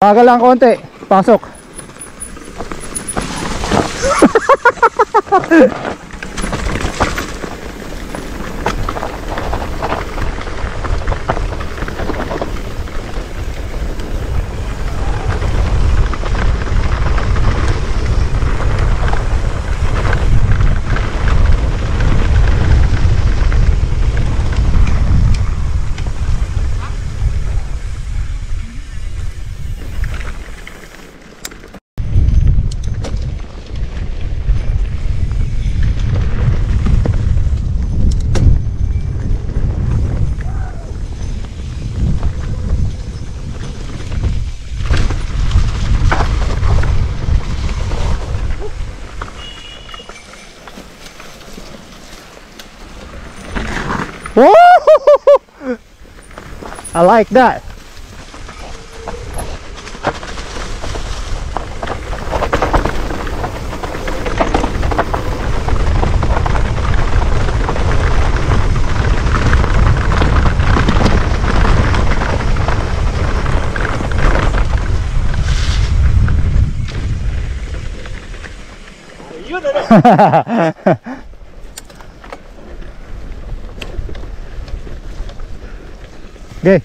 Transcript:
Bagal lang konti. Pasok. I like that. Yun ano? ghê.